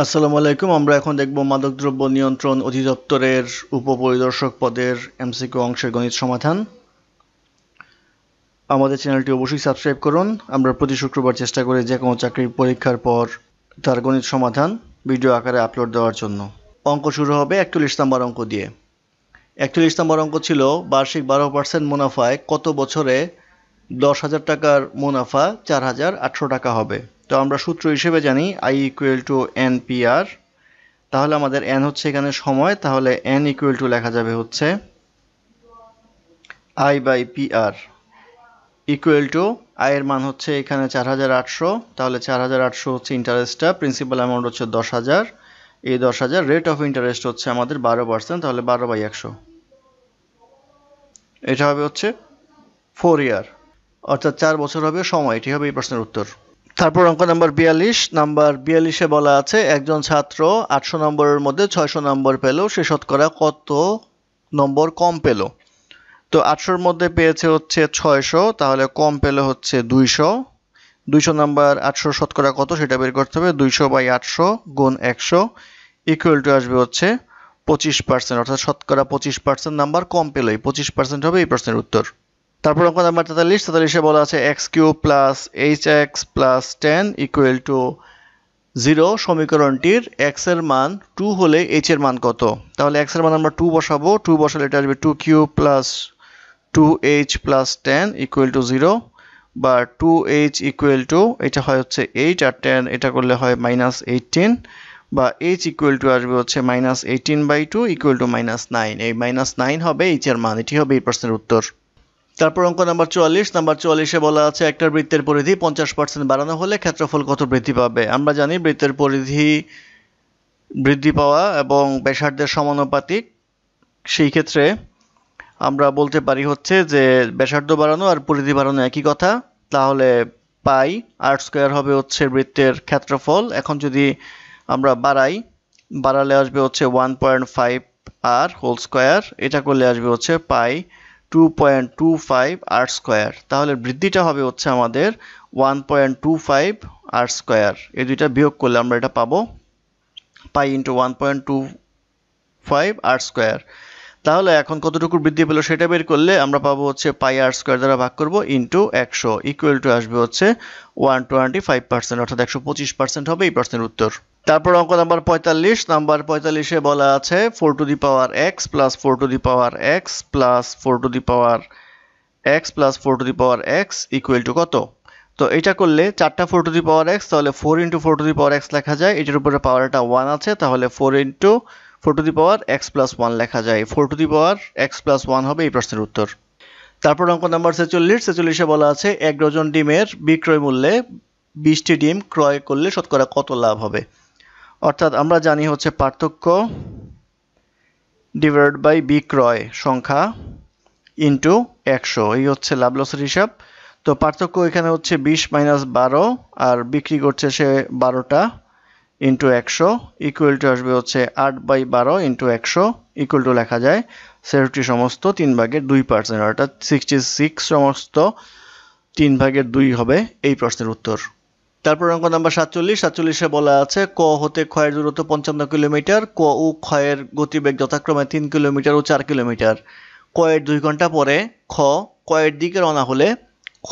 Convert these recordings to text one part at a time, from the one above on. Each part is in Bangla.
আসসালামু আলাইকুম, আমরা এখন দেখব মাদকদ্রব্য নিয়ন্ত্রণ অধিদপ্তরের উপপরিদর্শক পদের এমসিকিউ অংশের গণিত সমাধান। আমাদের চ্যানেলটি অবশ্যই সাবস্ক্রাইব করুন, আমরা প্রতি শুক্রবার চেষ্টা করি যে কোনো চাকরির পরীক্ষার পর তার গণিত সমাধান ভিডিও আকারে আপলোড দেওয়ার জন্য। অঙ্ক শুরু হবে একচল্লিশ নম্বর অঙ্ক দিয়ে। একচল্লিশ নম্বর অঙ্ক ছিল বার্ষিক বারো পার্সেন্ট মুনাফায় কত বছরে দশ হাজার টাকার মুনাফা চার হাজার আটশো টাকা হবে? তো আমরা সূত্র হিসেবে জানি I equal to N P R তাহলে আমাদের এন হচ্ছে এখানে সময়, তাহলে এন ইকুয়াল টু লেখা যাবে হচ্ছে I by P R equal to আয়ের মান হচ্ছে এখানে চার হাজার আটশো, তাহলে চার হাজার আটশো হচ্ছে ইন্টারেস্টটা প্রিন্সিপাল অ্যামাউন্ট হচ্ছে দশ হাজার। এই দশ হাজার রেট অফ ইন্টারেস্ট হচ্ছে আমাদের বারো পার্সেন্ট তাহলে বারো বাই একশো। এটা হবে হচ্ছে ফোর ইয়ার অর্থাৎ চার বছর হবে সময়, এটি হবে এই প্রশ্নের উত্তর। তারপর অঙ্ক নাম্বার বিয়াল্লিশ, নাম্বার বিয়াল্লিশে বলা আছে, একজন ছাত্র আটশো নম্বরের মধ্যে ছয়শো নম্বর পেল, সে শতকরা কত নম্বর কম পেল? তো আটশোর মধ্যে পেয়েছে হচ্ছে ছয়শো, তাহলে কম পেল হচ্ছে দুইশো। দুইশো নাম্বার আটশো শতকরা কত, সেটা বের করতে হবে, দুইশো বাই আটশো গুণ একশো ইকুয়াল টু আসবে হচ্ছে পঁচিশ পার্সেন্ট অর্থাৎ শতকরা পঁচিশ পার্সেন্ট নাম্বার কম পেল, এই পঁচিশ পার্সেন্ট হবে এই প্রশ্নের উত্তর। তারপর অঙ্ক নাম্বার তেতাল্লিশ, তেতাল্লিশে বলা আছে X Q plus H X plus ten equal to zero সমীকরণটির এক্সের মান টু হলে এইচ এর মান কত? তাহলে এক্সের মান আমরা টু বসাবো টু বসালে এটা আসবে two Q plus two H plus ten equal to zero বা টু এইচ ইকুয়াল টু এটা হয় হচ্ছে এইট আর টেন এটা করলে হয় মাইনাস এইটিন বা এইচ ইকুয়াল টু আসবে হচ্ছে minus eighteen by two equal to minus nine এই মাইনাস নাইন হবে এইচ এর মান, এটি হবে এই প্রশ্নের উত্তর। তারপর অঙ্ক নাম্বার চুয়াল্লিশ, নাম্বার চুয়াল্লিশে বলা আছে একটা বৃত্তের পরিধি পঞ্চাশ পার্সেন্ট বাড়ানো হলে ক্ষেত্রফল কত বৃদ্ধি পাবে? আমরা জানি বৃত্তের পরিধি বৃদ্ধি পাওয়া এবং ব্যাসার্ধের সমানুপাতিক। সেই ক্ষেত্রে আমরা বলতে পারি হচ্ছে যে ব্যাসার্ধ বাড়ানো আর পরিধি বাড়ানো একই কথা। তাহলে পাই আর স্কোয়ার হবে হচ্ছে বৃত্তের ক্ষেত্রফল। এখন যদি আমরা বাড়াই, বাড়ালে আসবে হচ্ছে ওয়ান পয়েন্ট ফাইভ আর হোল স্কোয়ার এটা করলে আসবে হচ্ছে pi two point two five square তাহলে বৃদ্ধিটা হবে হচ্ছে আমাদের one point two five square এই দুইটা বিয়োগ করলে আমরা এটা পাবো pi into one point two five square তাহলে এখন কতটুকু বৃদ্ধি পেল সেটা বের করলে আমরা পাবো হচ্ছে পাই আর স্কোয়ার দ্বারা ভাগ করব ইন্টু একশো। ইকুয়াল টু আসবে হচ্ছে ওয়ান টোয়েন্টি ফাইভ পার্সেন্ট অর্থাৎ একশো পঁচিশ পার্সেন্ট হবে এই প্রশ্নের উত্তর। তারপর অঙ্ক নাম্বার পঁয়তাল্লিশ, নাম্বার পঁয়তাল্লিশে বলা আছে four to the power X plus four to the power X plus four to the power X plus four to the power X equal to কত? তো এটা করলে চারটা four to the power X তাহলে four into four to the power X লেখা যায়। এটার উপরে পাওয়ারটা ওয়ান আছে, তাহলে four into four to the power X plus one লেখা যায়। Four to the power x plus one হবে এই প্রশ্নের উত্তর। তারপর অঙ্ক নাম্বার ছেচল্লিশ, ছেচল্লিশে বলা আছে এক ডজন ডিমের বিক্রয় মূল্যে বিশটি ডিম ক্রয় করলে শতকরা কত লাভ হবে? অর্থাৎ আমরা জানি হচ্ছে পার্থক্য ডিভাইড বাই বিক্রয় সংখ্যা ইন্টু একশো। এই হচ্ছে লাভ লসের হিসাব। তো পার্থক্য এখানে হচ্ছে বিশ মাইনাস বারো, আর বিক্রি করছে সে বারোটা ইন্টু একশো। ইকুয়াল টু আসবে হচ্ছে আট বাই বারো ইন্টু একশো। ইকুয়াল টু লেখা যায় সেভেন্টি সমস্ত তিন ভাগের দুই পার্সেন্ট অর্থাৎ সিক্সটি সিক্স সমস্ত তিন ভাগের দুই হবে এই প্রশ্নের উত্তর। তারপর অঙ্ক নাম্বার সাতচল্লিশ, সাতচল্লিশে বলা আছে, ক হতে ক্ষয়ের দূরত্ব পঞ্চান্ন কিলোমিটার, ক ও ক্ষয়ের গতিবেগ যথাক্রমে তিন কিলোমিটার ও চার কিলোমিটার। কয়ের দুই ঘণ্টা পরে খ কয়ের দিকে রওনা হলে খ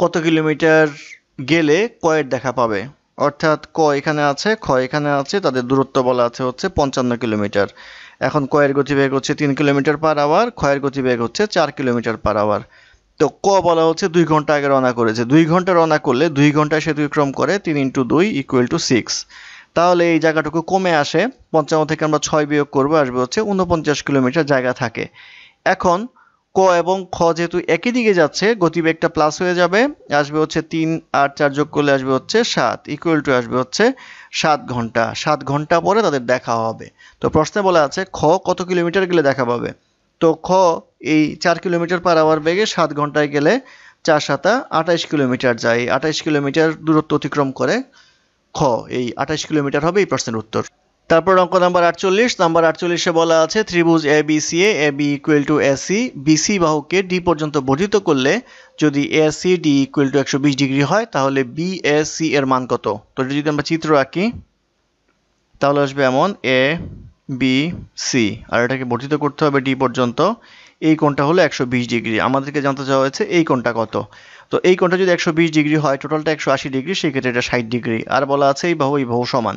কত কিলোমিটার গেলে কয়ের দেখা পাবে? অর্থাৎ ক এখানে আছে, খ এখানে আছে, তাদের দূরত্ব বলা আছে হচ্ছে পঞ্চান্ন কিলোমিটার। এখন কয়ের গতিবেগ হচ্ছে তিন কিলোমিটার পার আওয়ার, ক্ষয়ের গতিবেগ হচ্ছে চার কিলোমিটার পার আওয়ার। তো ক বলা হচ্ছে দুই ঘণ্টা আগে রওনা করেছে। দুই ঘণ্টা রওনা করলে দুই ঘন্টায় সে দুই ক্রম করে তিন ইন্টু দুই ইকুয়াল টু সিক্স তাহলে এই জায়গাটুকু কমে আসে, পঞ্চান্ন থেকে আমরা ছয় বিয়োগ করব, আসবে হচ্ছে উনপঞ্চাশ কিলোমিটার জায়গা থাকে। এখন ক এবং খ যেহেতু একই দিকে যাচ্ছে, গতিবেগটা প্লাস হয়ে যাবে, আসবে হচ্ছে তিন আর চার যোগ করলে আসবে হচ্ছে সাত ইকুয়াল টু আসবে হচ্ছে সাত ঘণ্টা। সাত ঘণ্টা পরে তাদের দেখা হবে। তো প্রশ্নে বলা আছে খ কত কিলোমিটার গেলে দেখা পাবে? তো খ, এই চার কিলোমিটার পার আওয়ার বেগে সাত ঘন্টায় গেলে চার সাতা আঠাইশ কিলোমিটার যায়। আঠাইশ কিলোমিটার দূরত্ব অতিক্রম করে খ, এই আঠাইশ কিলোমিটার হবে এই প্রশ্নের উত্তর। তারপর অঙ্ক নাম্বার আটচল্লিশ, নাম্বার আটচল্লিশে বলা আছে, ত্রিভুজ A B C A A B equal to AC BC বাহুকে D পর্যন্ত বর্ধিত করলে যদি A C D equal to একশো বিশ ডিগ্রি হয়, তাহলে বি এ সি এর মান কত? তো যদি আমরা চিত্র আঁকি, তাহলে আসবে এমন এ বি সি আর এটাকে বর্ধিত করতে হবে ডি পর্যন্ত। এই কোণটা হলো একশো বিশ ডিগ্রি। আমাদেরকে জানতে চাওয়া হয়েছে এই কোণটা কত। তো এই কোণটা যদি একশো বিশ ডিগ্রি হয়, টোটালটা একশো আশি ডিগ্রি সেই ক্ষেত্রে এটা ষাট ডিগ্রি। আর বলা আছে এই বাহু এই বাহু সমান।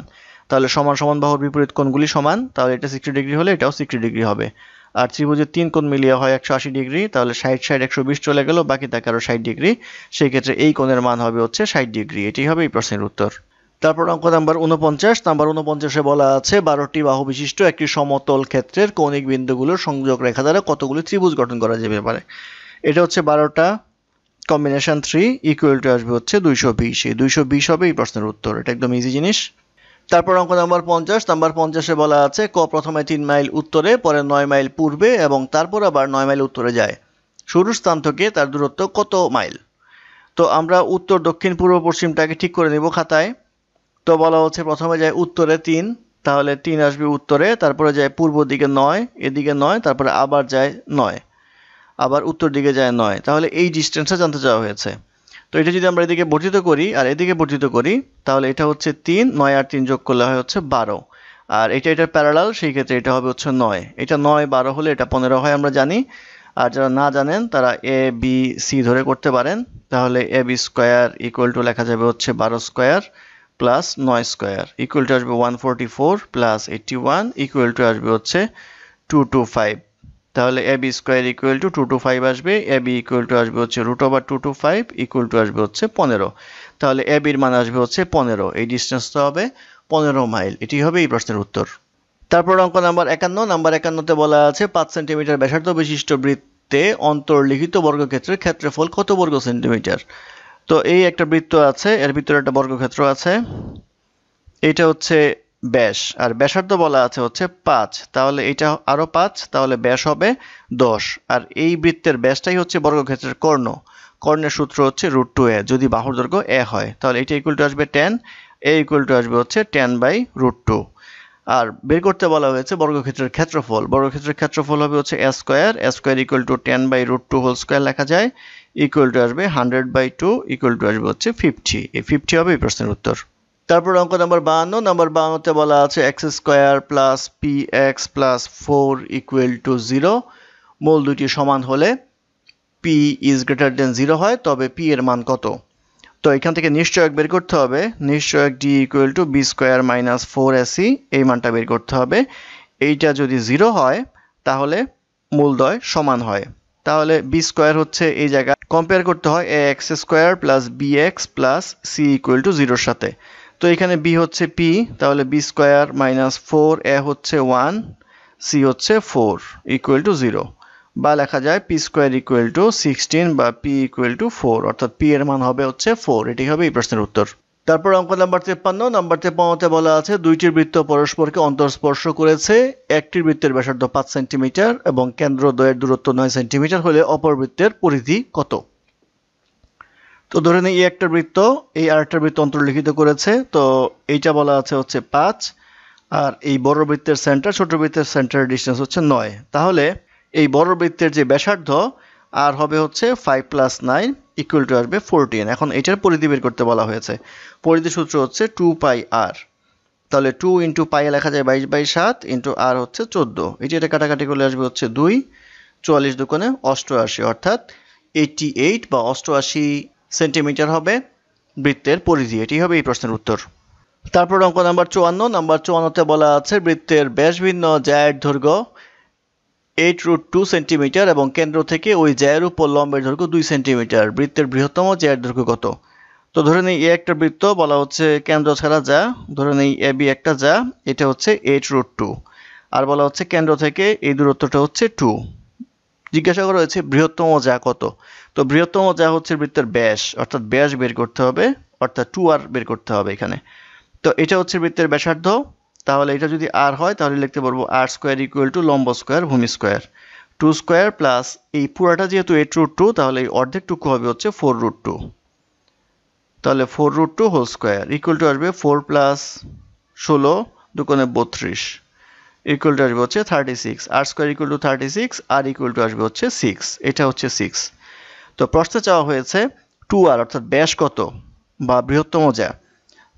তাহলে সমান সমান বাহুর বিপরীত কোণগুলি সমান, তাহলে এটা সিক্সটি ডিগ্রি হলে এটাও সিক্সটি ডিগ্রি হবে। আর ত্রিভুজের তিন কোণ মিলিয়ে হয় একশো আশি ডিগ্রি, তাহলে ষাট ষাট, একশো বিশ চলে গেল, বাকি থাকে আরও ষাট ডিগ্রি। সেই ক্ষেত্রে এই কোণের মান হবে হচ্ছে ষাট ডিগ্রি। এটি হবে এই প্রশ্নের উত্তর। তারপর অঙ্ক নাম্বার উনপঞ্চাশ নাম্বার উনপঞ্চাশে বলা আছে, বারোটি বাহু বিশিষ্ট একটি সমতল ক্ষেত্রের কৌণিক বিন্দুগুলোর সংযোগ রেখা দ্বারা কতগুলি ত্রিভুজ গঠন করা যেতে পারে? এটা হচ্ছে বারোটা কম্বিনেশন থ্রি ইকুয়াল টু আসবে হচ্ছে দুইশো বিশ। এই দুইশো বিশ হবে এই প্রশ্নের উত্তর, এটা একদম ইজি জিনিস। তারপর অঙ্ক নাম্বার পঞ্চাশ, নাম্বার পঞ্চাশে বলা আছে, ক প্রথমে তিন মাইল উত্তরে, পরে নয় মাইল পূর্বে এবং তারপর আবার নয় মাইল উত্তরে যায়। শুরুর স্থান থেকে তার দূরত্ব কত মাইল? তো আমরা উত্তর দক্ষিণ পূর্ব পশ্চিমটাকে ঠিক করে নেব খাতায়। তো বলা হচ্ছে প্রথমে যায় উত্তরে তিন, তাহলে তিন আসবে উত্তরে, তারপরে যায় পূর্ব দিকে নয়, এদিকে নয়, তারপরে আবার যায় নয়, আবার উত্তর দিকে যায় নয়। তাহলে এই ডিস্টেন্সটা জানতে চাওয়া হয়েছে। তো এটা যদি আমরা এদিকে বর্ধিত করি আর এদিকে বর্ধিত করি, তাহলে এটা হচ্ছে তিন, নয় আর তিন যোগ করলে হয় হচ্ছে বারো। আর এটা এটার প্যারালাল সেই ক্ষেত্রে এটা হবে হচ্ছে নয়। এটা নয়, বারো হলে এটা পনেরো হয় আমরা জানি। আর যারা না জানেন, তারা এ বি সি ধরে করতে পারেন। তাহলে A B square equal to লেখা যাবে হচ্ছে বারো স্কোয়ার প্লাস নয় স্কোয়ার ইকুয়াল টু আসবে one forty four plus eighty one equal to আসবে হচ্ছে টু টু ফাইভ তাহলে A B square equal to two two five আসবে এ বি ইকুয়াল টু আসবে হচ্ছে root over two two five equal to আসবে হচ্ছে পনেরো। তাহলে এ বির মান আসবে হচ্ছে পনেরো, এই ডিস্টেন্সটা হবে পনেরো মাইল এটি হবে এই প্রশ্নের উত্তর। তারপর অঙ্ক নাম্বার একান্ন, নাম্বার একান্নতে বলা আছে, পাঁচ সেন্টিমিটার ব্যাসার্ধ বিশিষ্ট বৃত্তে অন্তর্লিখিত বর্গক্ষেত্রের ক্ষেত্রফল কত বর্গ সেন্টিমিটার তো এই একটা বৃত্ত আছে, এর ভিতরে একটা বর্গক্ষেত্র আছে। এটা হচ্ছে ব্যাস, আর ব্যাসার্ধ বলা আছে হচ্ছে পাঁচ। তাহলে এটা আরও পাঁচ, তাহলে ব্যাস হবে দশ। আর এই বৃত্তের ব্যাসটাই হচ্ছে বর্গক্ষেত্রের কর্ণ। কর্ণের সূত্র হচ্ছে রুট টু এ, যদি বাহুর দৈর্ঘ্য এ হয়, তাহলে এটা ইকুয়াল টু আসবে টেন এ ইকুয়াল টু আসবে হচ্ছে টেন বাই রুট টু আর বের করতে বলা হয়েছে বর্গক্ষেত্রের ক্ষেত্রফল। বর্গক্ষেত্রের ক্ষেত্রফল হবে হচ্ছে a square a square equal to ten by root two whole square লেখা যায় ইকুয়াল টু আসবে hundred by two equal to আসবে হচ্ছে ফিফটি এই ফিফটি হবে এই প্রশ্নের উত্তর। তারপর অঙ্ক নাম্বার বাহান্ন নাম্বার বাহান্নতে বলা আছে x square plus p x plus four equal to zero মূল দুটি সমান হলে p is greater than zero হয়, তবে পি এর মান কত? তো এখান থেকে নিশ্চয়ক বের করতে হবে। নিশ্চয়ক D equal to b square minus four ac এই মানটা বের করতে হবে। এইটা যদি জিরো হয়, তাহলে মূলদয় সমান হয়। তাহলে বি স্কোয়ার হচ্ছে এই জায়গা কম্পেয়ার করতে হয় a x square plus b x plus c equal to জিরোর সাথে। তো এখানে বি হচ্ছে পি তাহলে b square minus four a হচ্ছে ওয়ান সি হচ্ছে ফোর ইকুয়াল টু জিরো বা লেখা যায় p square equal to sixteen বা পি ইকুয়াল টু ফোর অর্থাৎ পি এর মান হবে হচ্ছে ফোর এটি হবে এই প্রশ্নের উত্তর। তারপর অঙ্ক নাম্বার তেপ্পান্ন, নাম্বার তেপ্পান্নতে বলা আছে, দুইটির বৃত্ত পরস্পরকে অন্তর্স্পর্শ করেছে, একটির বৃত্তের ব্যাসার্ধ পাঁচ সেন্টিমিটার এবং কেন্দ্র দ্বয়ের দূরত্ব নয় সেন্টিমিটার হলে অপর বৃত্তের পরিধি কত? তো ধরে নিই, এই একটা বৃত্ত, এই আরেকটা বৃত্ত অন্তর্লিখিত করেছে, তো এইটা বলা আছে হচ্ছে পাঁচ, আর এই বড় বৃত্তের সেন্টার ছোট বৃত্তের সেন্টার ডিস্টেন্স হচ্ছে নয়। তাহলে এই বড় বৃত্তের যে ব্যাসার্ধ, আর হবে হচ্ছে five plus nine equal to আসবে ফোরটিন এখন এটার পরিধি বের করতে বলা হয়েছে। পরিধি সূত্র হচ্ছে টু পাই আর তাহলে টু ইন্টু পাই লেখা যায় বাইশ বাই সাত ইন্টু আর হচ্ছে চোদ্দ। এটি এটা কাটাকাটি করলে আসবে হচ্ছে দুই। চুয়াল্লিশ দোকানে অষ্টআশি, অর্থাৎ এইটি এইট বা অষ্টআশি সেন্টিমিটার হবে বৃত্তের পরিধি। এটি হবে এই প্রশ্নের উত্তর। তারপর অঙ্ক নাম্বার চুয়ান্ন। নাম্বার চুয়ান্নতে বলা আছে বৃত্তের ব্যাস ভিন্ন জায়ের দৈর্ঘ্য। এইট রুট টু সেন্টিমিটার এবং কেন্দ্র থেকে ওই জায়ের উপর লম্বের দৈর্ঘ্য দুই সেন্টিমিটার। বৃত্তের বৃহত্তম জায়ের দৈর্ঘ্য কত? তো ধরে নেই এ একটা বৃত্ত, বলা হচ্ছে কেন্দ্র ছাড়া যা। ধরে নেই এ বি একটা যা, এটা হচ্ছে এইট রুট টু। আর বলা হচ্ছে কেন্দ্র থেকে এই দূরত্বটা হচ্ছে টু। জিজ্ঞাসা করা হয়েছে বৃহত্তম যা কত? তো বৃহত্তম যা হচ্ছে বৃত্তের ব্যাস, অর্থাৎ ব্যাস বের করতে হবে, অর্থাৎ টু আর বের করতে হবে এখানে। তো এটা হচ্ছে বৃত্তের ব্যাসার্ধ। তাহলে এটা যদি আর হয়, তাহলে লিখতে পারব আর স্কোয়ার ইকুয়াল টু লম্ব স্কোয়ার ভূমি স্কোয়ার টু স্কোয়ার প্লাস এই পুরাটা যেহেতু এইট রুট টু তাহলে এই অর্ধেকটুকু হবে হচ্ছে ফোর রুট টু তাহলে four root two whole square equal to আসবে ফোর প্লাস ষোলো দুকোনে বত্রিশ। ইকুয়াল টু আসবে হচ্ছে thirty six r square equal to thirty six r equal to আসবে হচ্ছে সিক্স এটা হচ্ছে সিক্স তো প্রশ্নে চাওয়া হয়েছে টু আর অর্থাৎ ব্যাস কত? বা বৃহত্তম যা।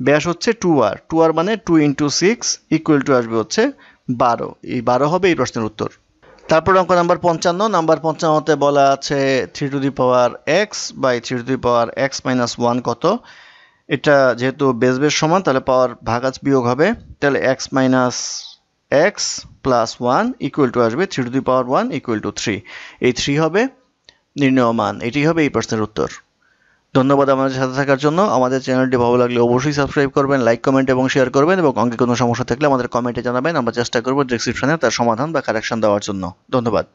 ব্যাস হচ্ছে টু আর। টু আর মানে two into six equal to আসবে হচ্ছে বারো। এই বারো হবে এই প্রশ্নের উত্তর। তারপর অঙ্ক নাম্বার পঞ্চান্ন। নাম্বার পঞ্চান্নতে বলা আছে three to the power x by three to the power x minus one কত? এটা যেহেতু বেস বেস সমান, তাহলে পাওয়ার ভাগাজ বিয়োগ হবে। তাহলে x minus x plus one equal to আসবে three to the power one equal to three এই থ্রি হবে নির্ণয় মান। এটি হবে এই প্রশ্নের উত্তর। ধন্যবাদ আমাদের সাথে থাকার জন্য। আমাদের চ্যানেলটি ভালো লাগলে অবশ্যই সাবস্ক্রাইব করবেন লাইক কমেন্ট এবং শেয়ার করবেন এবং অঙ্কে কোনো সমস্যা থাকলে আমাদের কমেন্টে জানাবেন। আমরা চেষ্টা করব ডিসক্রিপশনে তার সমাধান বা কারেকশন দেওয়ার জন্য। ধন্যবাদ।